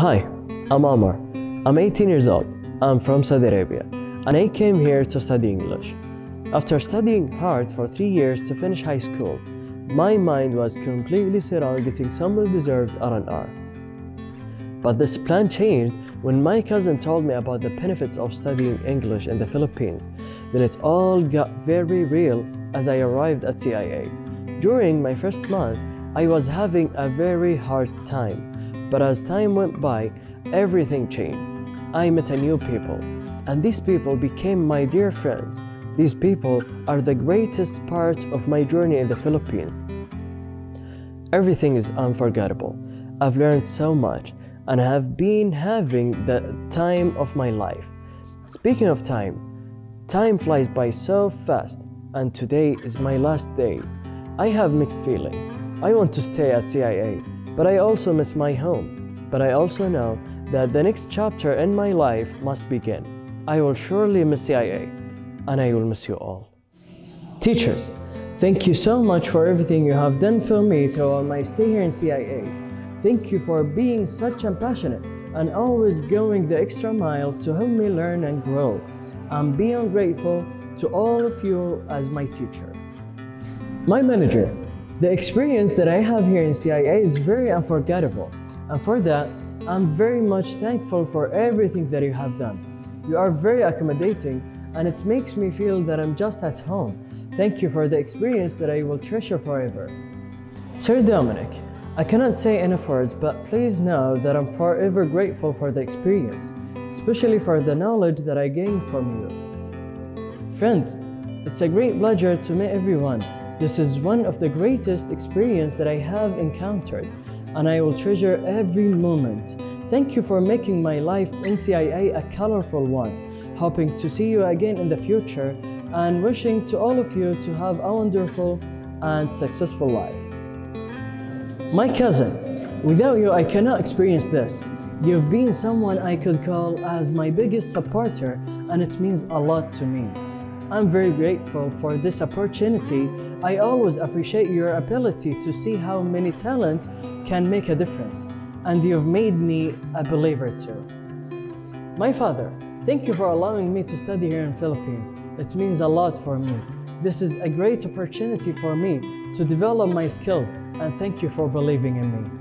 Hi, I'm Omar. I'm 18 years old. I'm from Saudi Arabia and I came here to study English. After studying hard for three years to finish high school, my mind was completely set on getting some well-deserved R&R. But this plan changed when my cousin told me about the benefits of studying English in the Philippines. Then it all got very real as I arrived at CIA. During my first month, I was having a very hard time. But as time went by, everything changed. I met a new people, and these people became my dear friends. These people are the greatest part of my journey in the Philippines. Everything is unforgettable. I've learned so much and have been having the time of my life. Speaking of time, time flies by so fast, and today is my last day. I have mixed feelings. I want to stay at CIA, but I also miss my home. But I also know that the next chapter in my life must begin. I will surely miss CIA, and I will miss you all. Teachers, thank you so much for everything you have done for me throughout my stay here in CIA. Thank you for being such and passionate and always going the extra mile to help me learn and grow. I'm beyond grateful to all of you as my teacher. My manager, the experience that I have here in CIA is very unforgettable, and for that, I'm very much thankful for everything that you have done. You are very accommodating, and it makes me feel that I'm just at home. Thank you for the experience that I will treasure forever. Sir Dominic, I cannot say enough words, but please know that I'm forever grateful for the experience, especially for the knowledge that I gained from you. Friends, it's a great pleasure to meet everyone. This is one of the greatest experience that I have encountered, and I will treasure every moment. Thank you for making my life in CIA a colorful one. Hoping to see you again in the future and wishing to all of you to have a wonderful and successful life. My cousin, without you I cannot experience this. You've been someone I could call as my biggest supporter and it means a lot to me. I'm very grateful for this opportunity. I always appreciate your ability to see how many talents can make a difference and you've made me a believer too. My father, thank you for allowing me to study here in Philippines. It means a lot for me. This is a great opportunity for me to develop my skills and thank you for believing in me.